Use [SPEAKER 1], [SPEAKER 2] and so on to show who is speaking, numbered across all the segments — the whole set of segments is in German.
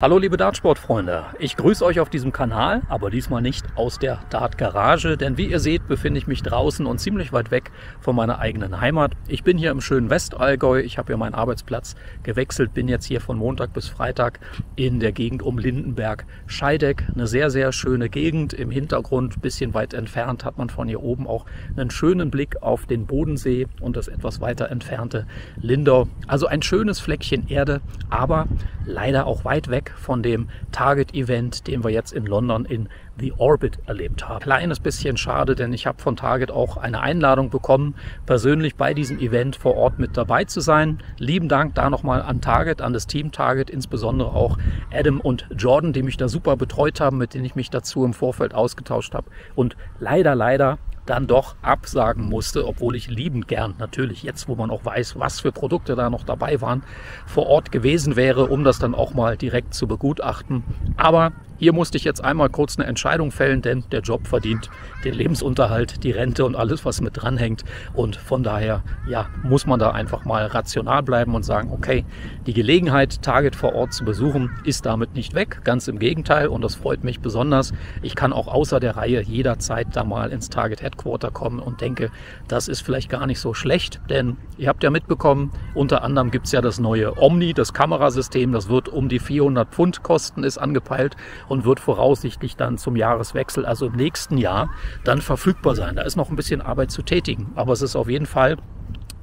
[SPEAKER 1] Hallo liebe Dartsportfreunde, ich grüße euch auf diesem Kanal, aber diesmal nicht aus der Dart-Garage, denn wie ihr seht, befinde ich mich draußen und ziemlich weit weg von meiner eigenen Heimat. Ich bin hier im schönen Westallgäu, ich habe hier meinen Arbeitsplatz gewechselt, bin jetzt hier von Montag bis Freitag in der Gegend um Lindenberg Scheideck. Eine sehr, sehr schöne Gegend, im Hintergrund, bisschen weit entfernt, hat man von hier oben auch einen schönen Blick auf den Bodensee und das etwas weiter entfernte Lindau. Also ein schönes Fleckchen Erde, aber leider auch weit weg von dem Target-Event, den wir jetzt in London in The Orbit erlebt haben. Kleines bisschen schade, denn ich habe von Target auch eine Einladung bekommen, persönlich bei diesem Event vor Ort mit dabei zu sein. Lieben Dank da nochmal an Target, an das Team Target, insbesondere auch Adam und Jordan, die mich da super betreut haben, mit denen ich mich dazu im Vorfeld ausgetauscht habe. Und leider, leider dann doch absagen musste, obwohl ich liebend gern natürlich jetzt, wo man auch weiß, was für Produkte da noch dabei waren, vor Ort gewesen wäre, um das dann auch mal direkt zu begutachten. Aber hier musste ich jetzt einmal kurz eine Entscheidung fällen, denn der Job verdient den Lebensunterhalt, die Rente und alles, was mit dranhängt. Und von daher, ja, muss man da einfach mal rational bleiben und sagen, okay, die Gelegenheit, Target vor Ort zu besuchen, ist damit nicht weg. Ganz im Gegenteil und das freut mich besonders. Ich kann auch außer der Reihe jederzeit da mal ins Target Headquarter kommen und denke, das ist vielleicht gar nicht so schlecht, denn ihr habt ja mitbekommen, unter anderem gibt es ja das neue Omni, das Kamerasystem, das wird um die 400 Pfund kosten, ist angepeilt und wird voraussichtlich dann zum Jahreswechsel, also im nächsten Jahr, dann verfügbar sein. Da ist noch ein bisschen Arbeit zu tätigen, aber es ist auf jeden Fall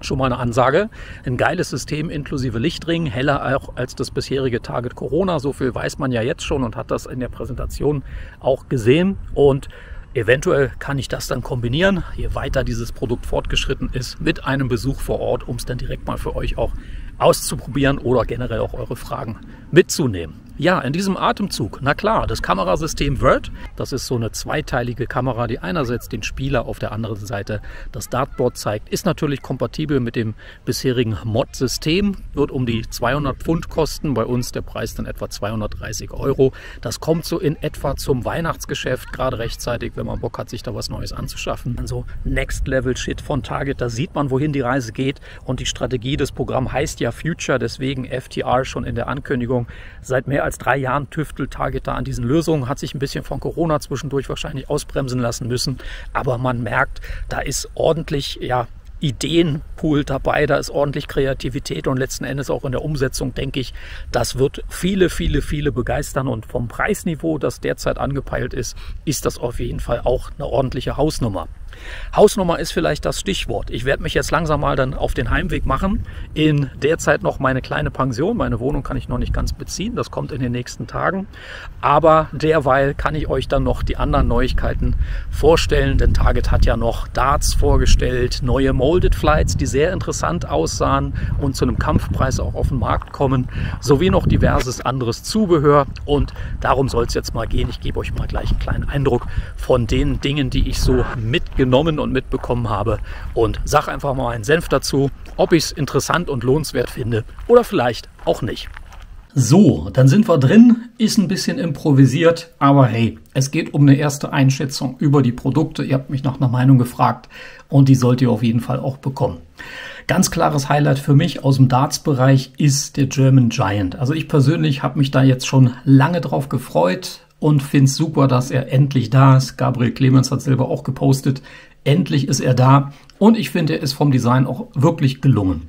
[SPEAKER 1] schon mal eine Ansage. Ein geiles System inklusive Lichtring, heller auch als das bisherige Target Corona. So viel weiß man ja jetzt schon und hat das in der Präsentation auch gesehen. Und Eventuell kann ich das dann kombinieren, je weiter dieses Produkt fortgeschritten ist, mit einem Besuch vor Ort, um es dann direkt mal für euch auch auszuprobieren oder generell auch eure Fragen mitzunehmen. Ja, in diesem Atemzug, na klar, das Kamerasystem Word, das ist so eine zweiteilige Kamera, die einerseits den Spieler auf der anderen Seite das Dartboard zeigt, ist natürlich kompatibel mit dem bisherigen Mod-System, wird um die 200 Pfund kosten, bei uns der Preis dann etwa 230 Euro. Das kommt so in etwa zum Weihnachtsgeschäft, gerade rechtzeitig, wenn man Bock hat, sich da was Neues anzuschaffen. Also Next-Level-Shit von Target, da sieht man, wohin die Reise geht und die Strategie des Programms heißt ja Future, deswegen FTR schon in der Ankündigung seit mehr als drei Jahren tüftelt Target da an diesen Lösungen, hat sich ein bisschen von Corona zwischendurch wahrscheinlich ausbremsen lassen müssen. Aber man merkt, da ist ordentlich, ja, Ideenpool dabei, da ist ordentlich Kreativität und letzten Endes auch in der Umsetzung, denke ich, das wird viele, viele, viele begeistern und vom Preisniveau, das derzeit angepeilt ist, ist das auf jeden Fall auch eine ordentliche Hausnummer. Hausnummer ist vielleicht das Stichwort. Ich werde mich jetzt langsam mal dann auf den Heimweg machen. In der Zeit noch meine kleine Pension. Meine Wohnung kann ich noch nicht ganz beziehen. Das kommt in den nächsten Tagen. Aber derweil kann ich euch dann noch die anderen Neuigkeiten vorstellen. Denn Target hat ja noch Darts vorgestellt, neue Molded Flights, die sehr interessant aussahen und zu einem Kampfpreis auch auf den Markt kommen, sowie noch diverses anderes Zubehör. Und darum soll es jetzt mal gehen. Ich gebe euch mal gleich einen kleinen Eindruck von den Dingen, die ich so mitgenommen genommen und mitbekommen habe und sag einfach mal einen Senf dazu, ob ich es interessant und lohnenswert finde oder vielleicht auch nicht. So, dann sind wir drin, ist ein bisschen improvisiert, aber hey, es geht um eine erste Einschätzung über die Produkte. Ihr habt mich nach einer Meinung gefragt und die sollt ihr auf jeden Fall auch bekommen. Ganz klares Highlight für mich aus dem Darts-Bereich ist der German Giant. Also ich persönlich habe mich da jetzt schon lange drauf gefreut und finde es super, dass er endlich da ist. Gabriel Clemens hat selber auch gepostet. Endlich ist er da und ich finde, er ist vom Design auch wirklich gelungen.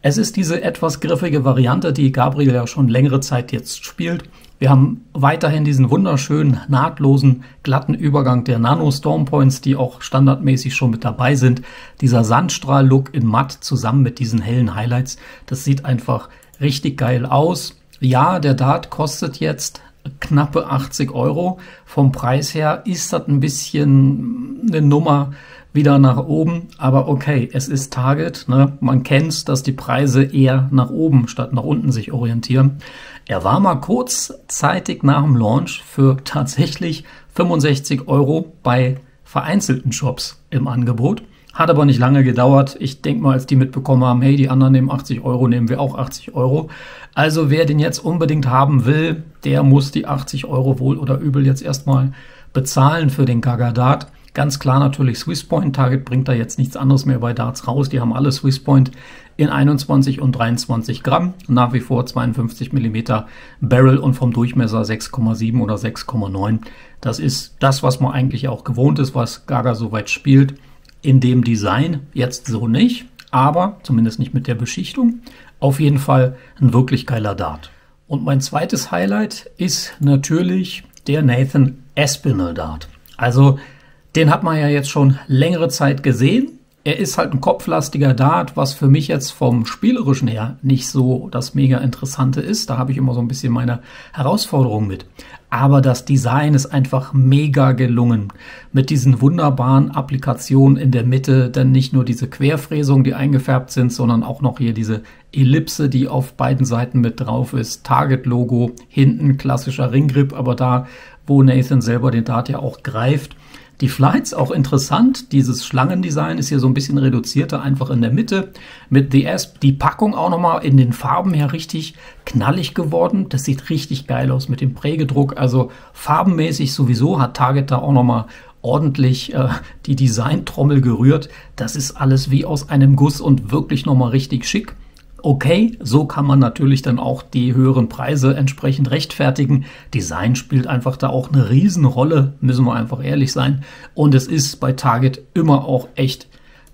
[SPEAKER 1] Es ist diese etwas griffige Variante, die Gabriel ja schon längere Zeit jetzt spielt. Wir haben weiterhin diesen wunderschönen, nahtlosen, glatten Übergang der Nano Storm Points, die auch standardmäßig schon mit dabei sind. Dieser Sandstrahl-Look in matt zusammen mit diesen hellen Highlights, das sieht einfach richtig geil aus. Ja, der Dart kostet jetzt knappe 80 Euro. Vom Preis her ist das ein bisschen eine Nummer wieder nach oben, aber okay, es ist Target. Ne? Man kennt, dass die Preise eher nach oben statt nach unten sich orientieren. Er war mal kurzzeitig nach dem Launch für tatsächlich 65 Euro bei vereinzelten Shops im Angebot. Hat aber nicht lange gedauert. Ich denke mal, als die mitbekommen haben, hey, die anderen nehmen 80 Euro, nehmen wir auch 80 Euro. Also wer den jetzt unbedingt haben will, der muss die 80 Euro wohl oder übel jetzt erstmal bezahlen für den Gagadat. Ganz klar natürlich Swisspoint. Target bringt da jetzt nichts anderes mehr bei Darts raus. Die haben alle Swisspoint in 21 und 23 Gramm, nach wie vor 52 mm Barrel und vom Durchmesser 6,7 oder 6,9. Das ist das, was man eigentlich auch gewohnt ist, was Gaga soweit spielt. In dem Design jetzt so nicht, aber zumindest nicht mit der Beschichtung. Auf jeden Fall ein wirklich geiler Dart. Und mein zweites Highlight ist natürlich der Nathan Espinel Dart. Also den hat man ja jetzt schon längere Zeit gesehen. Er ist halt ein kopflastiger Dart, was für mich jetzt vom Spielerischen her nicht so das mega Interessante ist. Da habe ich immer so ein bisschen meine Herausforderung mit. Aber das Design ist einfach mega gelungen. Mit diesen wunderbaren Applikationen in der Mitte, denn nicht nur diese Querfräsungen, die eingefärbt sind, sondern auch noch hier diese Ellipse, die auf beiden Seiten mit drauf ist. Target-Logo, hinten klassischer Ringgrip, aber da, wo Nathan selber den Dart ja auch greift, die Flights auch interessant. Dieses Schlangendesign ist hier so ein bisschen reduzierter, einfach in der Mitte. Mit The Asp die Packung auch nochmal in den Farben her richtig knallig geworden. Das sieht richtig geil aus mit dem Prägedruck. Also farbenmäßig sowieso hat Target da auch nochmal ordentlich äh, die Designtrommel gerührt. Das ist alles wie aus einem Guss und wirklich nochmal richtig schick okay, so kann man natürlich dann auch die höheren Preise entsprechend rechtfertigen. Design spielt einfach da auch eine Riesenrolle, müssen wir einfach ehrlich sein. Und es ist bei Target immer auch echt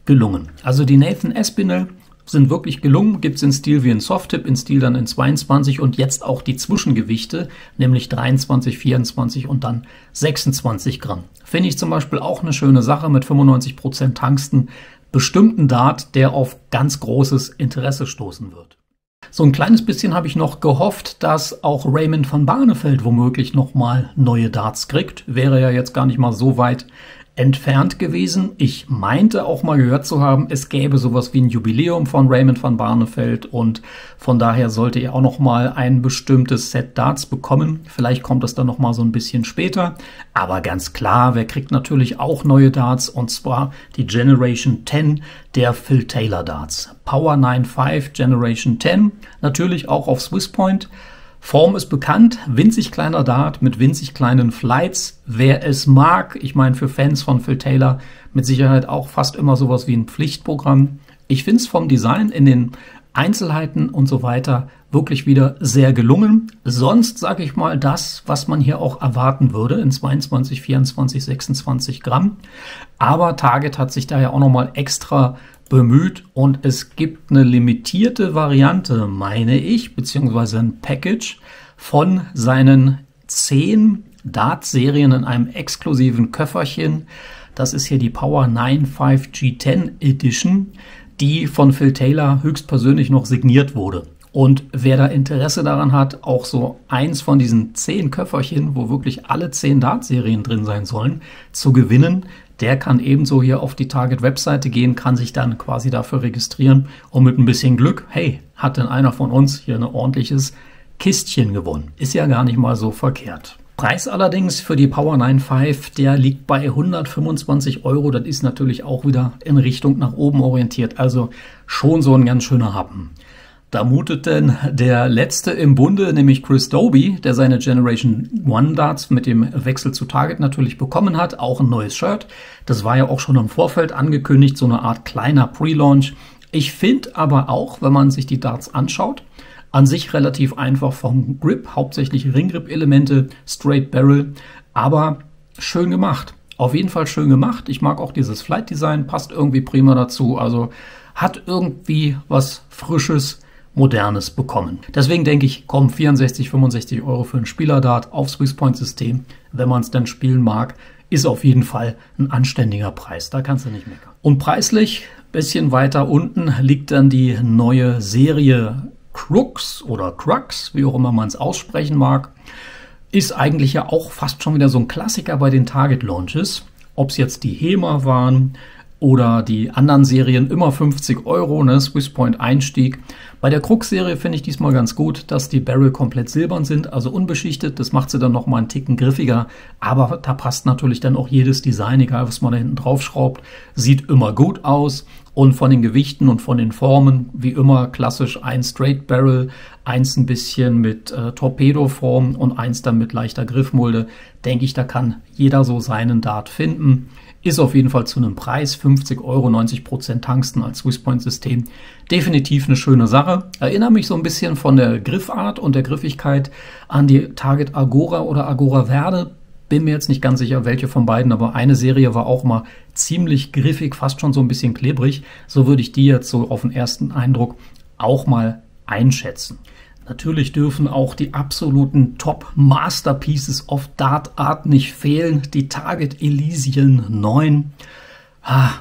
[SPEAKER 1] gelungen. Also die Nathan Espinel sind wirklich gelungen, gibt es in Stil wie in Softtip, in Stil dann in 22 und jetzt auch die Zwischengewichte, nämlich 23, 24 und dann 26 Gramm. Finde ich zum Beispiel auch eine schöne Sache mit 95% Tangsten bestimmten Dart, der auf ganz großes Interesse stoßen wird. So ein kleines bisschen habe ich noch gehofft, dass auch Raymond van Barneveld womöglich nochmal neue Darts kriegt. Wäre ja jetzt gar nicht mal so weit entfernt gewesen. Ich meinte auch mal gehört zu haben, es gäbe sowas wie ein Jubiläum von Raymond van Barneveld und von daher sollte er auch noch mal ein bestimmtes Set Darts bekommen. Vielleicht kommt das dann noch mal so ein bisschen später, aber ganz klar, wer kriegt natürlich auch neue Darts und zwar die Generation 10 der Phil Taylor Darts. Power 95 Generation 10, natürlich auch auf Swisspoint. Form ist bekannt, winzig kleiner Dart mit winzig kleinen Flights. Wer es mag, ich meine für Fans von Phil Taylor mit Sicherheit auch fast immer sowas wie ein Pflichtprogramm. Ich finde es vom Design in den Einzelheiten und so weiter wirklich wieder sehr gelungen. Sonst sage ich mal das, was man hier auch erwarten würde in 22, 24, 26 Gramm. Aber Target hat sich da ja auch nochmal extra bemüht und es gibt eine limitierte Variante, meine ich, beziehungsweise ein Package von seinen zehn Dart-Serien in einem exklusiven Köfferchen. Das ist hier die Power 95 G10 Edition, die von Phil Taylor höchstpersönlich noch signiert wurde. Und wer da Interesse daran hat, auch so eins von diesen zehn Köfferchen, wo wirklich alle zehn Dart-Serien drin sein sollen, zu gewinnen, der kann ebenso hier auf die Target-Webseite gehen, kann sich dann quasi dafür registrieren und mit ein bisschen Glück, hey, hat denn einer von uns hier ein ordentliches Kistchen gewonnen. Ist ja gar nicht mal so verkehrt. Preis allerdings für die Power 95, der liegt bei 125 Euro. Das ist natürlich auch wieder in Richtung nach oben orientiert. Also schon so ein ganz schöner Happen. Da mutet denn der letzte im Bunde, nämlich Chris Doby, der seine Generation One Darts mit dem Wechsel zu Target natürlich bekommen hat, auch ein neues Shirt. Das war ja auch schon im Vorfeld angekündigt, so eine Art kleiner Pre-Launch. Ich finde aber auch, wenn man sich die Darts anschaut, an sich relativ einfach vom Grip, hauptsächlich Ringgrip-Elemente, Straight Barrel, aber schön gemacht. Auf jeden Fall schön gemacht. Ich mag auch dieses Flight Design, passt irgendwie prima dazu. Also hat irgendwie was Frisches, Modernes bekommen. Deswegen denke ich, kommen 64, 65 Euro für ein Spielerdart auf Swisspoint-System, wenn man es dann spielen mag, ist auf jeden Fall ein anständiger Preis. Da kannst du nicht meckern. Und preislich, bisschen weiter unten, liegt dann die neue Serie Crux oder Crux, wie auch immer man es aussprechen mag. Ist eigentlich ja auch fast schon wieder so ein Klassiker bei den Target Launches. Ob es jetzt die HEMA waren, oder die anderen Serien immer 50 Euro, ne? Swisspoint Einstieg. Bei der Krux-Serie finde ich diesmal ganz gut, dass die Barrel komplett silbern sind, also unbeschichtet. Das macht sie dann nochmal einen Ticken griffiger. Aber da passt natürlich dann auch jedes Design, egal was man da hinten drauf schraubt. Sieht immer gut aus. Und von den Gewichten und von den Formen, wie immer klassisch ein Straight Barrel, eins ein bisschen mit äh, Torpedoform und eins dann mit leichter Griffmulde, denke ich, da kann jeder so seinen Dart finden. Ist auf jeden Fall zu einem Preis, 50 Euro, 90 Prozent Tangsten als Swisspoint-System. Definitiv eine schöne Sache. Erinnere mich so ein bisschen von der Griffart und der Griffigkeit an die Target Agora oder Agora Verde. Bin mir jetzt nicht ganz sicher, welche von beiden, aber eine Serie war auch mal ziemlich griffig, fast schon so ein bisschen klebrig. So würde ich die jetzt so auf den ersten Eindruck auch mal einschätzen. Natürlich dürfen auch die absoluten Top-Masterpieces of Dart Art nicht fehlen. Die Target Elysian 9. Ah,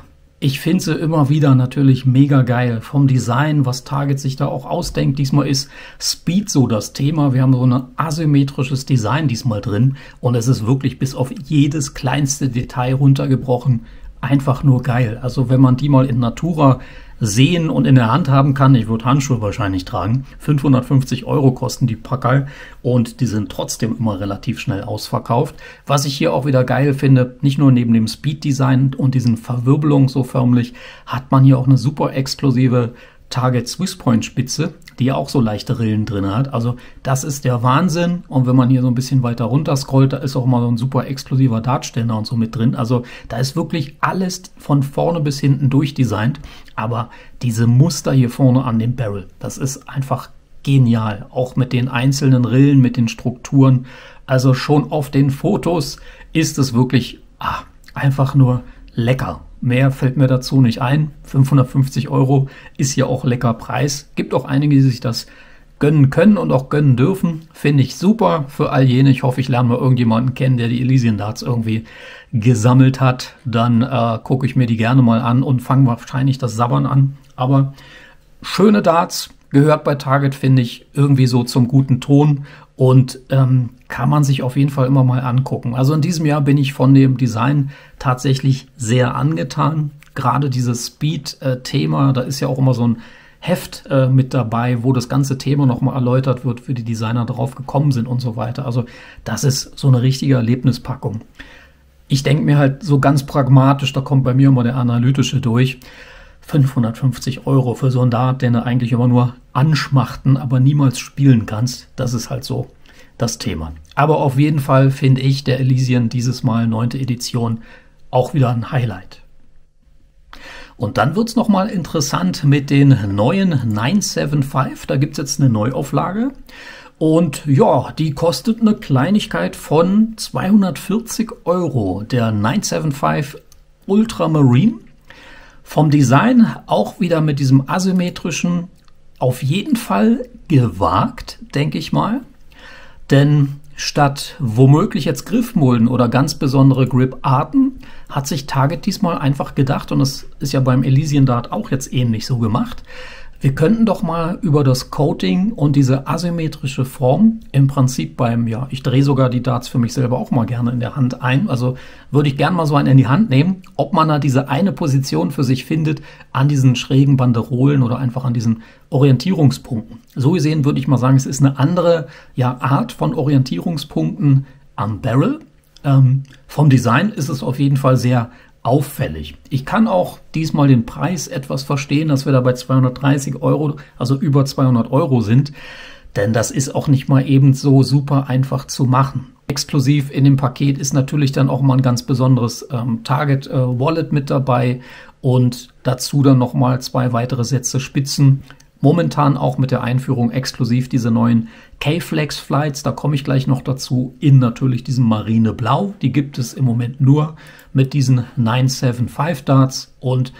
[SPEAKER 1] ich finde sie immer wieder natürlich mega geil. Vom Design, was Target sich da auch ausdenkt. Diesmal ist Speed so das Thema. Wir haben so ein asymmetrisches Design diesmal drin. Und es ist wirklich bis auf jedes kleinste Detail runtergebrochen. Einfach nur geil. Also wenn man die mal in Natura sehen und in der Hand haben kann. Ich würde Handschuhe wahrscheinlich tragen. 550 Euro kosten die Packerl und die sind trotzdem immer relativ schnell ausverkauft. Was ich hier auch wieder geil finde, nicht nur neben dem Speed-Design und diesen Verwirbelungen so förmlich, hat man hier auch eine super exklusive Target Swiss Point Spitze, die auch so leichte Rillen drin hat. Also das ist der Wahnsinn. Und wenn man hier so ein bisschen weiter runter scrollt, da ist auch mal so ein super exklusiver Dartständer und so mit drin. Also da ist wirklich alles von vorne bis hinten durchdesignt. Aber diese Muster hier vorne an dem Barrel, das ist einfach genial. Auch mit den einzelnen Rillen, mit den Strukturen. Also schon auf den Fotos ist es wirklich ah, einfach nur lecker. Mehr fällt mir dazu nicht ein. 550 Euro ist ja auch lecker Preis. Gibt auch einige, die sich das gönnen können und auch gönnen dürfen. Finde ich super für all jene. Ich hoffe, ich lerne mal irgendjemanden kennen, der die Elysian Darts irgendwie gesammelt hat. Dann äh, gucke ich mir die gerne mal an und fange wahrscheinlich das Sabbern an. Aber schöne Darts gehört bei Target, finde ich, irgendwie so zum guten Ton und ähm, kann man sich auf jeden Fall immer mal angucken. Also in diesem Jahr bin ich von dem Design tatsächlich sehr angetan. Gerade dieses Speed-Thema, da ist ja auch immer so ein Heft äh, mit dabei, wo das ganze Thema nochmal erläutert wird, wie die Designer drauf gekommen sind und so weiter. Also das ist so eine richtige Erlebnispackung. Ich denke mir halt so ganz pragmatisch, da kommt bei mir immer der analytische durch. 550 Euro für so einen Dart, den du eigentlich immer nur anschmachten, aber niemals spielen kannst. Das ist halt so das Thema. Aber auf jeden Fall finde ich der Elysian dieses Mal neunte Edition auch wieder ein Highlight. Und dann wird es nochmal interessant mit den neuen 975. Da gibt es jetzt eine Neuauflage. Und ja, die kostet eine Kleinigkeit von 240 Euro. Der 975 Ultramarine vom Design auch wieder mit diesem asymmetrischen, auf jeden Fall gewagt, denke ich mal. Denn statt womöglich jetzt Griffmulden oder ganz besondere Grip-Arten hat sich Target diesmal einfach gedacht, und das ist ja beim Elysian Dart auch jetzt ähnlich so gemacht, wir könnten doch mal über das Coating und diese asymmetrische Form im Prinzip beim, ja, ich drehe sogar die Darts für mich selber auch mal gerne in der Hand ein. Also würde ich gerne mal so einen in die Hand nehmen, ob man da diese eine Position für sich findet an diesen schrägen Banderolen oder einfach an diesen Orientierungspunkten. So gesehen würde ich mal sagen, es ist eine andere ja, Art von Orientierungspunkten am Barrel. Ähm, vom Design ist es auf jeden Fall sehr auffällig. Ich kann auch diesmal den Preis etwas verstehen, dass wir da bei 230 Euro, also über 200 Euro sind, denn das ist auch nicht mal eben so super einfach zu machen. Exklusiv in dem Paket ist natürlich dann auch mal ein ganz besonderes ähm, Target äh, Wallet mit dabei und dazu dann noch mal zwei weitere Sätze Spitzen. Momentan auch mit der Einführung exklusiv diese neuen K-Flex Flights, da komme ich gleich noch dazu, in natürlich diesem Marineblau. Die gibt es im Moment nur mit diesen 975 Darts. Und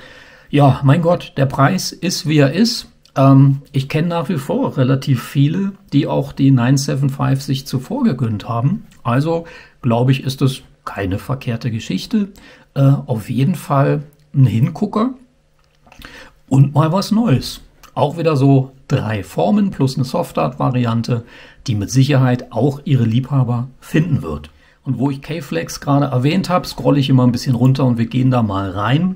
[SPEAKER 1] ja, mein Gott, der Preis ist wie er ist. Ähm, ich kenne nach wie vor relativ viele, die auch die 975 sich zuvor gegönnt haben. Also glaube ich, ist es keine verkehrte Geschichte. Äh, auf jeden Fall ein Hingucker und mal was Neues. Auch wieder so drei Formen plus eine Softart-Variante, die mit Sicherheit auch ihre Liebhaber finden wird. Und wo ich K-Flex gerade erwähnt habe, scrolle ich immer ein bisschen runter und wir gehen da mal rein.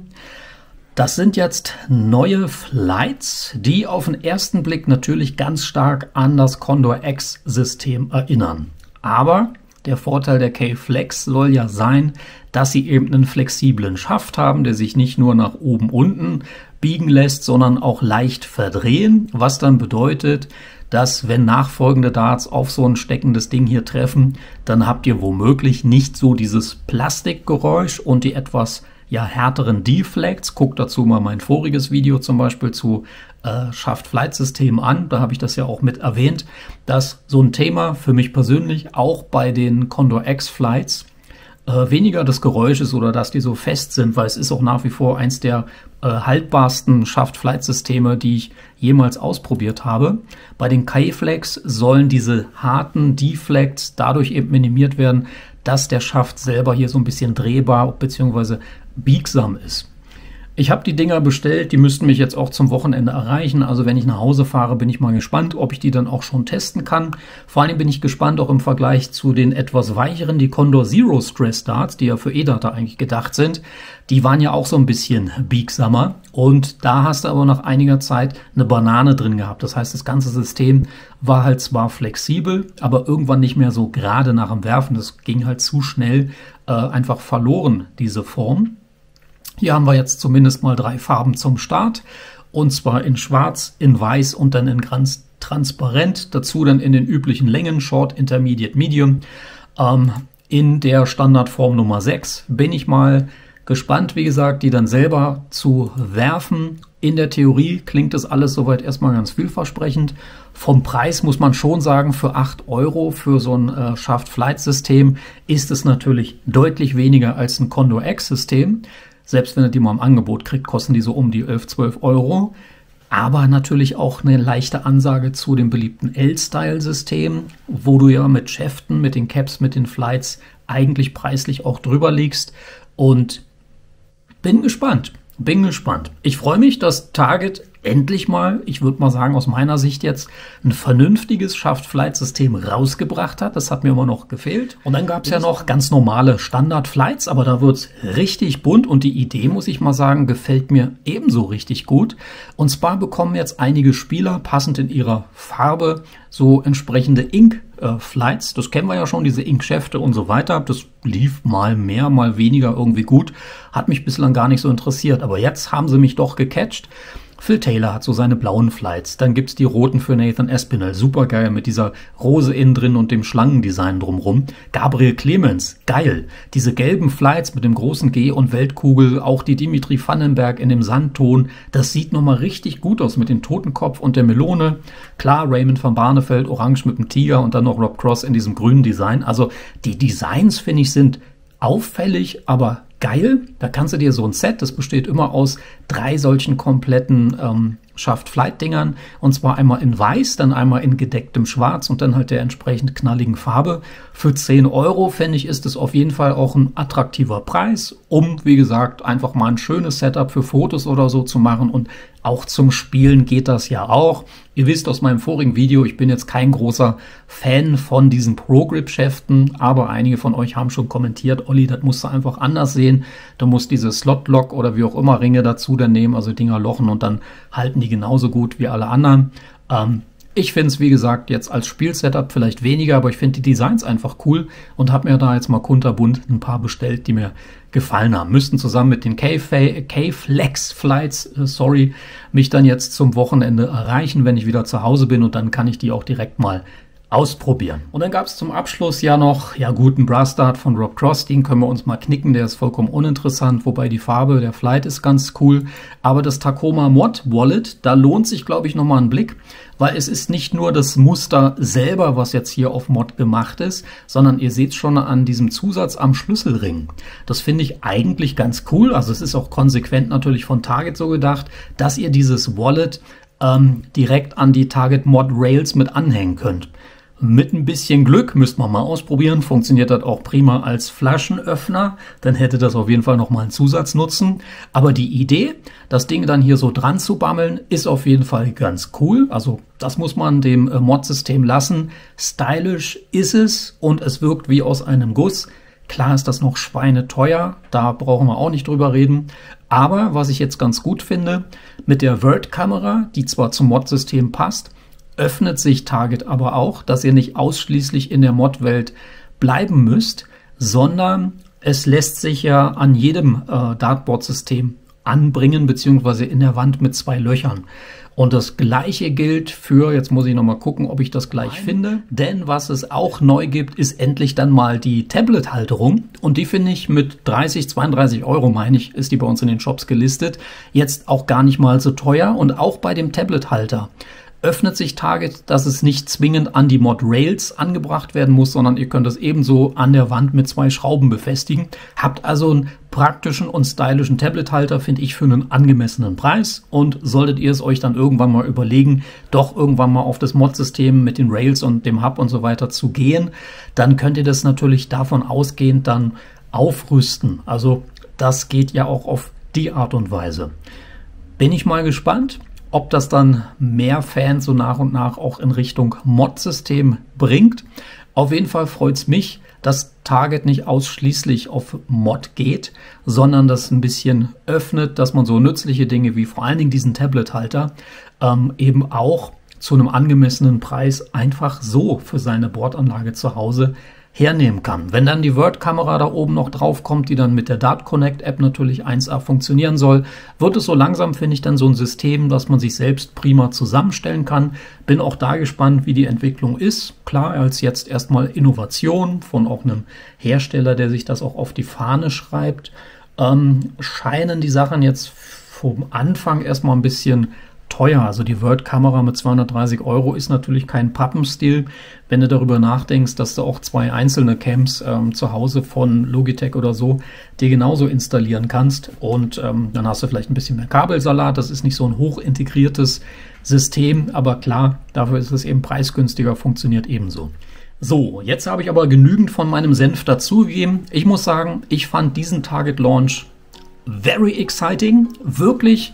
[SPEAKER 1] Das sind jetzt neue Flights, die auf den ersten Blick natürlich ganz stark an das Condor X-System erinnern. Aber der Vorteil der K-Flex soll ja sein, dass sie eben einen flexiblen Schaft haben, der sich nicht nur nach oben unten biegen lässt, sondern auch leicht verdrehen, was dann bedeutet, dass wenn nachfolgende Darts auf so ein steckendes Ding hier treffen, dann habt ihr womöglich nicht so dieses Plastikgeräusch und die etwas ja, härteren Deflects. Guckt dazu mal mein voriges Video zum Beispiel zu äh, Shaft-Flight-Systemen an. Da habe ich das ja auch mit erwähnt, dass so ein Thema für mich persönlich auch bei den Condor X-Flights äh, weniger das Geräusch ist oder dass die so fest sind, weil es ist auch nach wie vor eins der äh, haltbarsten Shaft-Flight-Systeme, die ich jemals ausprobiert habe. Bei den K-Flex sollen diese harten Deflects dadurch eben minimiert werden, dass der Schaft selber hier so ein bisschen drehbar bzw. biegsam ist. Ich habe die Dinger bestellt, die müssten mich jetzt auch zum Wochenende erreichen. Also wenn ich nach Hause fahre, bin ich mal gespannt, ob ich die dann auch schon testen kann. Vor allem bin ich gespannt auch im Vergleich zu den etwas weicheren, die Condor Zero Stress Darts, die ja für E-Data eigentlich gedacht sind. Die waren ja auch so ein bisschen biegsamer und da hast du aber nach einiger Zeit eine Banane drin gehabt. Das heißt, das ganze System war halt zwar flexibel, aber irgendwann nicht mehr so gerade nach dem Werfen. Das ging halt zu schnell äh, einfach verloren, diese Form. Hier haben wir jetzt zumindest mal drei Farben zum Start. Und zwar in Schwarz, in Weiß und dann in ganz transparent. Dazu dann in den üblichen Längen, Short, Intermediate, Medium. Ähm, in der Standardform Nummer 6 bin ich mal gespannt, wie gesagt, die dann selber zu werfen. In der Theorie klingt das alles soweit erstmal ganz vielversprechend. Vom Preis muss man schon sagen, für 8 Euro für so ein äh, Shaft-Flight-System ist es natürlich deutlich weniger als ein Condor X-System. Selbst wenn ihr die mal im Angebot kriegt, kosten die so um die 11, 12 Euro. Aber natürlich auch eine leichte Ansage zu dem beliebten L-Style-System, wo du ja mit Schäften, mit den Caps, mit den Flights eigentlich preislich auch drüber liegst. Und bin gespannt. Bin gespannt. Ich freue mich, dass Target endlich mal, ich würde mal sagen, aus meiner Sicht jetzt ein vernünftiges Shaft-Flight-System rausgebracht hat. Das hat mir immer noch gefehlt. Und dann gab es ja noch ganz normale Standard-Flights, aber da wird es richtig bunt und die Idee, muss ich mal sagen, gefällt mir ebenso richtig gut. Und zwar bekommen jetzt einige Spieler passend in ihrer Farbe so entsprechende Ink Flights. Das kennen wir ja schon, diese Ink-Schäfte und so weiter. Das lief mal mehr, mal weniger irgendwie gut. Hat mich bislang gar nicht so interessiert. Aber jetzt haben sie mich doch gecatcht. Phil Taylor hat so seine blauen Flights. Dann gibt's die roten für Nathan Espinel. Supergeil mit dieser Rose innen drin und dem Schlangendesign drumrum. Gabriel Clemens. Geil. Diese gelben Flights mit dem großen G und Weltkugel. Auch die Dimitri Vandenberg in dem Sandton. Das sieht nochmal richtig gut aus mit dem Totenkopf und der Melone. Klar, Raymond van Barneveld orange mit dem Tiger und dann noch Rob Cross in diesem grünen Design. Also die Designs, finde ich, sind auffällig, aber geil. Da kannst du dir so ein Set, das besteht immer aus drei solchen kompletten ähm, Shaft-Flight-Dingern. Und zwar einmal in weiß, dann einmal in gedecktem Schwarz und dann halt der entsprechend knalligen Farbe. Für 10 Euro, fände ich, ist es auf jeden Fall auch ein attraktiver Preis, um, wie gesagt, einfach mal ein schönes Setup für Fotos oder so zu machen. Und auch zum Spielen geht das ja auch. Ihr wisst aus meinem vorigen Video, ich bin jetzt kein großer Fan von diesen Pro-Grip-Schäften, aber einige von euch haben schon kommentiert, Olli, das musst du einfach anders sehen. Du musst diese Slot-Lock oder wie auch immer Ringe dazu dann nehmen, also Dinger lochen und dann halten die genauso gut wie alle anderen. Ähm, ich finde es, wie gesagt, jetzt als Spielsetup vielleicht weniger, aber ich finde die Designs einfach cool und habe mir da jetzt mal kunterbunt ein paar bestellt, die mir gefallen haben. Müssten zusammen mit den K-Flex Flights, äh, sorry, mich dann jetzt zum Wochenende erreichen, wenn ich wieder zu Hause bin und dann kann ich die auch direkt mal ausprobieren. Und dann gab es zum Abschluss ja noch, ja guten Brassdart von Rob Cross, den können wir uns mal knicken, der ist vollkommen uninteressant, wobei die Farbe der Flight ist ganz cool. Aber das Tacoma Mod Wallet, da lohnt sich, glaube ich, nochmal ein Blick, weil es ist nicht nur das Muster selber, was jetzt hier auf Mod gemacht ist, sondern ihr seht schon an diesem Zusatz am Schlüsselring. Das finde ich eigentlich ganz cool, also es ist auch konsequent natürlich von Target so gedacht, dass ihr dieses Wallet ähm, direkt an die Target Mod Rails mit anhängen könnt. Mit ein bisschen Glück, müsst man mal ausprobieren, funktioniert das auch prima als Flaschenöffner. Dann hätte das auf jeden Fall nochmal einen Zusatznutzen. Aber die Idee, das Ding dann hier so dran zu bammeln, ist auf jeden Fall ganz cool. Also das muss man dem äh, Mod-System lassen. Stylisch ist es und es wirkt wie aus einem Guss. Klar ist das noch schweineteuer, da brauchen wir auch nicht drüber reden. Aber was ich jetzt ganz gut finde, mit der Word-Kamera, die zwar zum Mod-System passt, öffnet sich Target aber auch, dass ihr nicht ausschließlich in der Mod-Welt bleiben müsst, sondern es lässt sich ja an jedem äh, Dartboard-System anbringen, beziehungsweise in der Wand mit zwei Löchern. Und das gleiche gilt für, jetzt muss ich nochmal gucken, ob ich das gleich Nein. finde, denn was es auch neu gibt, ist endlich dann mal die Tablet-Halterung. Und die finde ich mit 30, 32 Euro, meine ich, ist die bei uns in den Shops gelistet, jetzt auch gar nicht mal so teuer. Und auch bei dem Tablet-Halter öffnet sich Target, dass es nicht zwingend an die Mod Rails angebracht werden muss, sondern ihr könnt es ebenso an der Wand mit zwei Schrauben befestigen. Habt also einen praktischen und stylischen Tablet-Halter, finde ich, für einen angemessenen Preis. Und solltet ihr es euch dann irgendwann mal überlegen, doch irgendwann mal auf das Mod-System mit den Rails und dem Hub und so weiter zu gehen, dann könnt ihr das natürlich davon ausgehend dann aufrüsten. Also das geht ja auch auf die Art und Weise. Bin ich mal gespannt ob das dann mehr Fans so nach und nach auch in Richtung Mod-System bringt. Auf jeden Fall freut es mich, dass Target nicht ausschließlich auf Mod geht, sondern das ein bisschen öffnet, dass man so nützliche Dinge wie vor allen Dingen diesen Tablet-Halter ähm, eben auch zu einem angemessenen Preis einfach so für seine Bordanlage zu Hause hernehmen kann. Wenn dann die Word-Kamera da oben noch drauf kommt, die dann mit der Dart Connect App natürlich 1A funktionieren soll, wird es so langsam, finde ich, dann so ein System, dass man sich selbst prima zusammenstellen kann. Bin auch da gespannt, wie die Entwicklung ist. Klar, als jetzt erstmal Innovation von auch einem Hersteller, der sich das auch auf die Fahne schreibt, ähm, scheinen die Sachen jetzt vom Anfang erstmal ein bisschen teuer. Also die Word-Kamera mit 230 Euro ist natürlich kein Pappenstil. Wenn du darüber nachdenkst, dass du auch zwei einzelne Cams ähm, zu Hause von Logitech oder so dir genauso installieren kannst und ähm, dann hast du vielleicht ein bisschen mehr Kabelsalat. Das ist nicht so ein hochintegriertes System, aber klar, dafür ist es eben preisgünstiger, funktioniert ebenso. So, jetzt habe ich aber genügend von meinem Senf dazugegeben. Ich muss sagen, ich fand diesen Target Launch very exciting, wirklich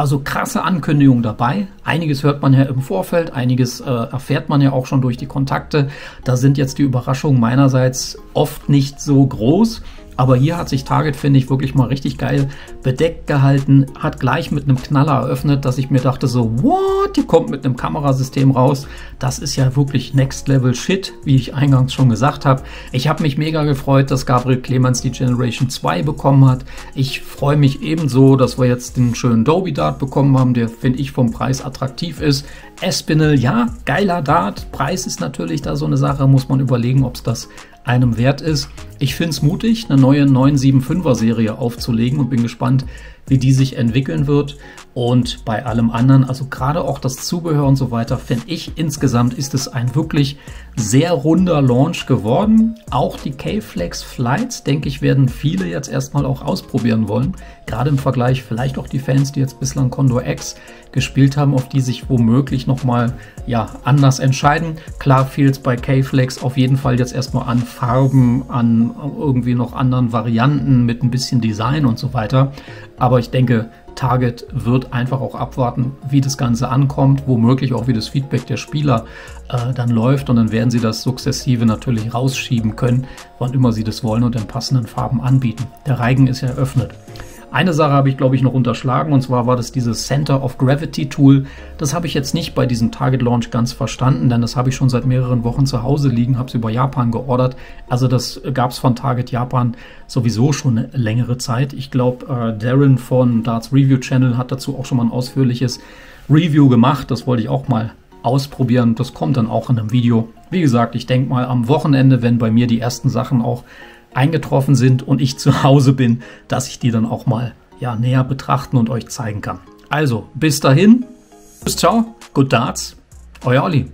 [SPEAKER 1] also krasse Ankündigungen dabei. Einiges hört man ja im Vorfeld, einiges äh, erfährt man ja auch schon durch die Kontakte. Da sind jetzt die Überraschungen meinerseits oft nicht so groß. Aber hier hat sich Target, finde ich, wirklich mal richtig geil bedeckt gehalten. Hat gleich mit einem Knaller eröffnet, dass ich mir dachte so, what? Die kommt mit einem Kamerasystem raus. Das ist ja wirklich Next Level Shit, wie ich eingangs schon gesagt habe. Ich habe mich mega gefreut, dass Gabriel Clemens die Generation 2 bekommen hat. Ich freue mich ebenso, dass wir jetzt den schönen Dolby Dart bekommen haben, der, finde ich, vom Preis attraktiv ist. Espinel, ja, geiler Dart. Preis ist natürlich da so eine Sache, muss man überlegen, ob es das einem wert ist. Ich finde es mutig, eine neue 975er Serie aufzulegen und bin gespannt, wie die sich entwickeln wird. Und bei allem anderen, also gerade auch das Zubehör und so weiter, finde ich insgesamt ist es ein wirklich sehr runder Launch geworden. Auch die K-Flex Flights, denke ich, werden viele jetzt erstmal auch ausprobieren wollen. Gerade im Vergleich vielleicht auch die Fans, die jetzt bislang Condor X gespielt haben, auf die sich womöglich nochmal ja, anders entscheiden. Klar fehlt es bei K-Flex auf jeden Fall jetzt erstmal an Farben, an irgendwie noch anderen Varianten mit ein bisschen Design und so weiter. Aber ich denke, Target wird einfach auch abwarten, wie das Ganze ankommt, womöglich auch wie das Feedback der Spieler äh, dann läuft und dann werden sie das sukzessive natürlich rausschieben können, wann immer sie das wollen und in passenden Farben anbieten. Der Reigen ist ja eröffnet. Eine Sache habe ich, glaube ich, noch unterschlagen und zwar war das dieses Center of Gravity Tool. Das habe ich jetzt nicht bei diesem Target Launch ganz verstanden, denn das habe ich schon seit mehreren Wochen zu Hause liegen, habe es über Japan geordert. Also das gab es von Target Japan sowieso schon eine längere Zeit. Ich glaube, äh, Darren von Darts Review Channel hat dazu auch schon mal ein ausführliches Review gemacht. Das wollte ich auch mal ausprobieren. Das kommt dann auch in einem Video. Wie gesagt, ich denke mal am Wochenende, wenn bei mir die ersten Sachen auch eingetroffen sind und ich zu Hause bin, dass ich die dann auch mal ja, näher betrachten und euch zeigen kann. Also, bis dahin, bis ciao, good darts, euer Olli.